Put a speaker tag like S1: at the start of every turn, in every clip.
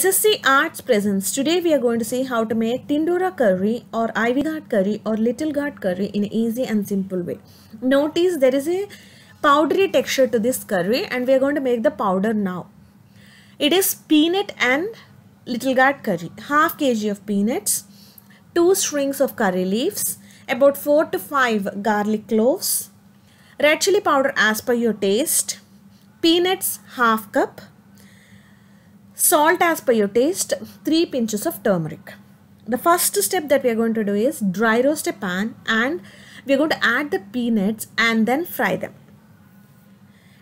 S1: SSC Arts presents. Today we are going to see how to make Tindora curry or Ivy Gourd curry or Little Gourd curry in an easy and simple way. Notice there is a powdery texture to this curry and we are going to make the powder now. It is peanut and Little Gourd curry. Half kg of peanuts, 2 strings of curry leaves, about 4 to 5 garlic cloves, red chili powder as per your taste, peanuts half cup, Salt as per your taste, 3 pinches of turmeric. The first step that we are going to do is dry roast a pan and we are going to add the peanuts and then fry them.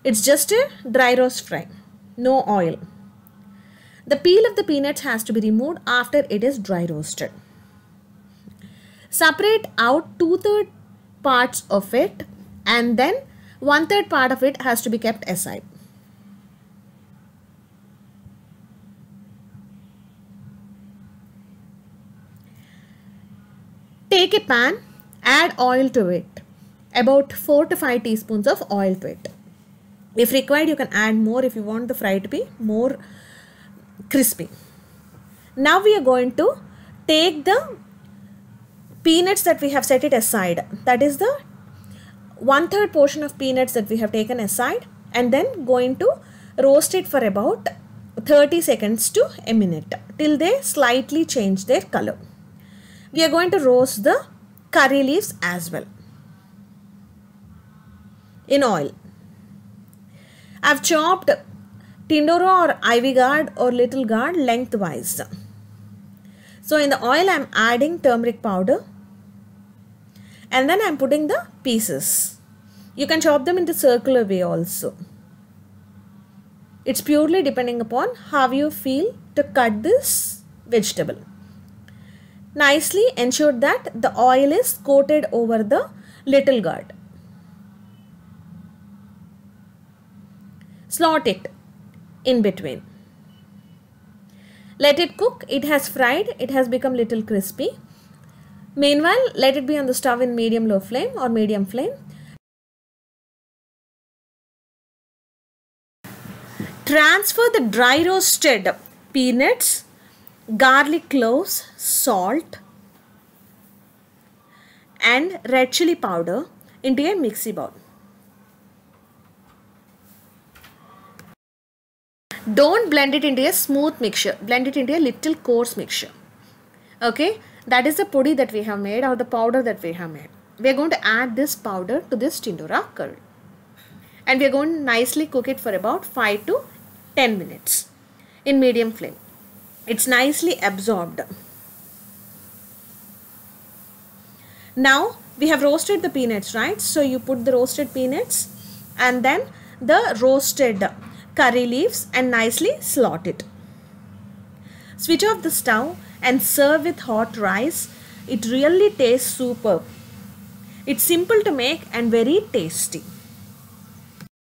S1: It's just a dry roast fry, no oil. The peel of the peanuts has to be removed after it is dry roasted. Separate out two-third parts of it and then one-third part of it has to be kept aside. Take a pan, add oil to it, about 4 to 5 teaspoons of oil to it. If required, you can add more if you want the fry to be more crispy. Now we are going to take the peanuts that we have set it aside. That is the one third portion of peanuts that we have taken aside and then going to roast it for about 30 seconds to a minute till they slightly change their color we are going to roast the curry leaves as well in oil. I've chopped Tindora or ivy gourd or little gourd lengthwise. So in the oil I'm adding turmeric powder and then I'm putting the pieces. You can chop them in the circular way also. It's purely depending upon how you feel to cut this vegetable. Nicely ensure that the oil is coated over the little gourd. Slot it in between. Let it cook. It has fried. It has become little crispy. Meanwhile, let it be on the stove in medium low flame or medium flame. Transfer the dry roasted peanuts garlic cloves, salt and red chili powder into a mixie bowl. Don't blend it into a smooth mixture. Blend it into a little coarse mixture. Okay. That is the podi that we have made or the powder that we have made. We are going to add this powder to this tindora curry. And we are going to nicely cook it for about 5 to 10 minutes in medium flame. It's nicely absorbed. Now we have roasted the peanuts, right? So you put the roasted peanuts and then the roasted curry leaves and nicely slot it. Switch off the stove and serve with hot rice. It really tastes superb. It's simple to make and very tasty.